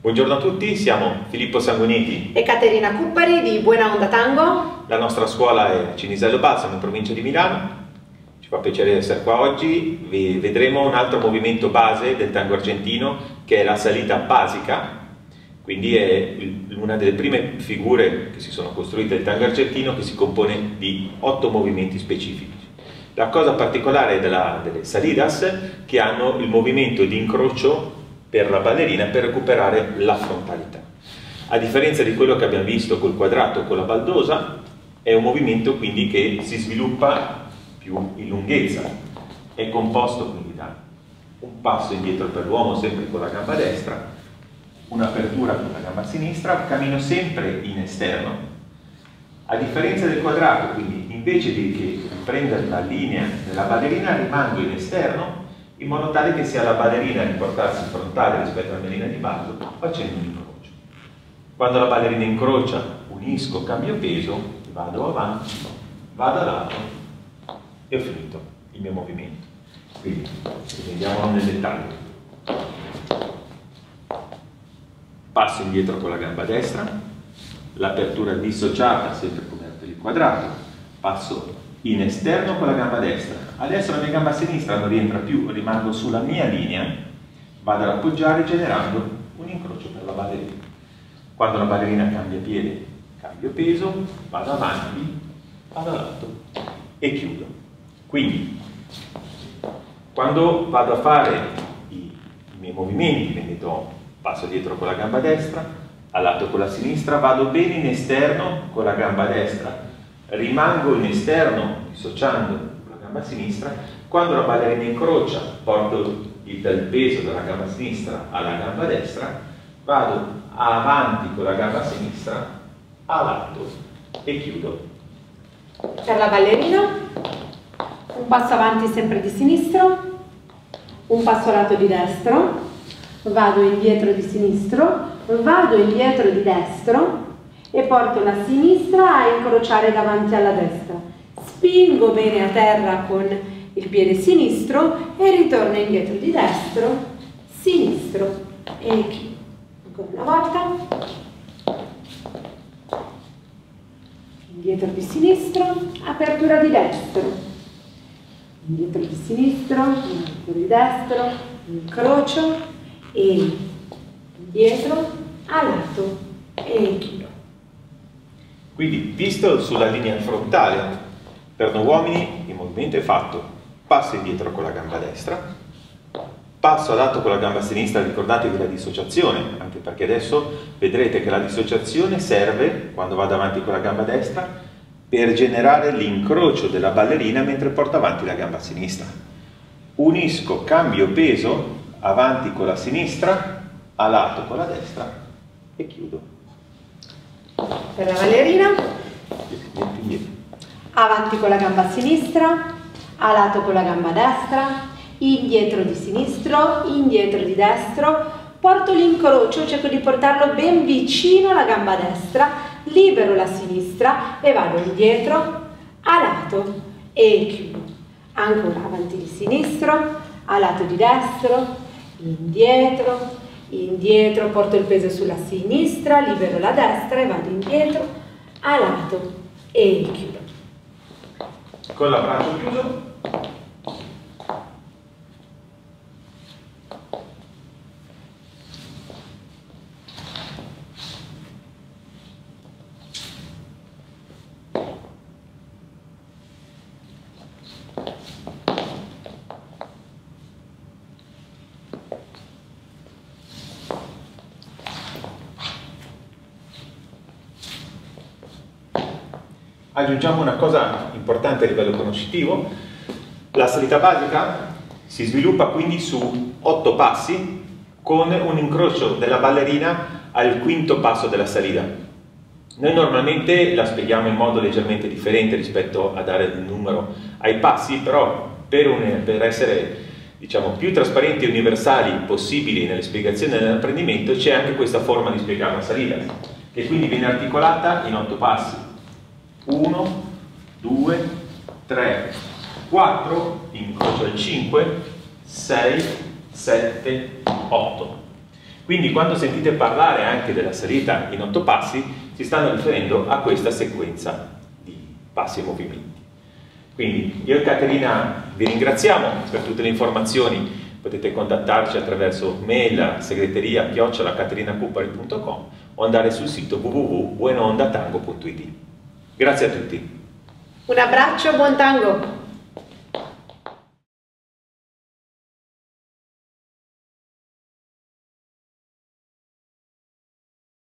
Buongiorno a tutti, siamo Filippo Sanguinetti e Caterina Cuppari di Buena Onda Tango. La nostra scuola è Cinisello Balsamo in provincia di Milano. Ci fa piacere essere qua oggi. Vi vedremo un altro movimento base del tango argentino che è la salita basica. Quindi è una delle prime figure che si sono costruite del tango argentino che si compone di otto movimenti specifici. La cosa particolare della, delle salidas che hanno il movimento di incrocio per la ballerina per recuperare la frontalità. A differenza di quello che abbiamo visto col quadrato con la baldosa, è un movimento quindi che si sviluppa più in lunghezza, è composto quindi da un passo indietro per l'uomo sempre con la gamba destra, un'apertura con la gamba sinistra, cammino sempre in esterno, a differenza del quadrato, quindi invece di prendere la linea della ballerina rimango in esterno in modo tale che sia la ballerina a riportarsi frontale rispetto alla ballerina di ballo facendo un incrocio. Quando la ballerina incrocia, unisco, cambio peso, vado avanti, vado a lato e ho finito il mio movimento. Quindi, vediamo nel dettaglio. Passo indietro con la gamba destra, l'apertura dissociata sempre come il quadrato, passo in esterno con la gamba destra. Adesso la mia gamba sinistra non rientra più, rimango sulla mia linea, vado ad appoggiare generando un incrocio per la ballerina. Quando la ballerina cambia piede, cambio peso, vado avanti, vado lato e chiudo. Quindi, quando vado a fare i, miei movimenti, quindi do passo dietro con la gamba destra, a lato con la sinistra, vado bene in esterno con la gamba destra, rimango in esterno dissociando la gamba sinistra, quando la ballerina incrocia porto il peso dalla gamba sinistra alla gamba destra, vado avanti con la gamba sinistra a lato e chiudo. Per la ballerina, un passo avanti sempre di sinistro, un passo a lato di destro, vado indietro di sinistro, vado indietro di destro, e porto la sinistra a incrociare davanti alla destra. Spingo bene a terra con il piede sinistro e ritorno indietro di destro, sinistro e chiudo. Ancora una volta. Indietro di sinistro, apertura di destro. Indietro di sinistro, indietro di destro, incrocio e indietro, a lato e chiudo. Quindi, visto sulla linea frontale, per noi uomini il movimento è fatto, passo indietro con la gamba destra, passo a lato con la gamba sinistra, ricordatevi la dissociazione, anche perché adesso vedrete che la dissociazione serve, quando vado avanti con la gamba destra, per generare l'incrocio della ballerina mentre porto avanti la gamba sinistra. Unisco, cambio peso, avanti con la sinistra, a lato con la destra e chiudo per la ballerina, avanti con la gamba sinistra, a lato con la gamba destra, indietro di sinistro, indietro di destro, porto l'incrocio, cerco di portarlo ben vicino alla gamba destra, libero la sinistra e vado indietro, a lato e chiudo. Ancora avanti di sinistro, a lato di destro, indietro, indietro, porto il peso sulla sinistra, libero la destra e vado indietro, a lato e chiudo. Con l'abbraccio chiuso aggiungiamo una cosa importante a livello conoscitivo. La salita basica si sviluppa quindi su otto passi con un incrocio della ballerina al quinto passo della salita. Noi normalmente la spieghiamo in modo leggermente differente rispetto a dare il numero ai passi, però per, un, per essere diciamo, più trasparenti e universali possibili nelle spiegazioni dell'apprendimento c'è anche questa forma di spiegare la salita, che quindi viene articolata in otto passi. 1, 2, 3, 4, incrocio il 5, 6, 7, 8. Quindi quando sentite parlare anche della salita in otto passi, si stanno riferendo a questa sequenza di passi e movimenti. Quindi io e Caterina vi ringraziamo per tutte le informazioni, potete contattarci attraverso mail segreteria chiocciolacaterinacupari.com o andare sul sito www.buenondatango.it. Grazie a tutti. Un abbraccio, buon tango!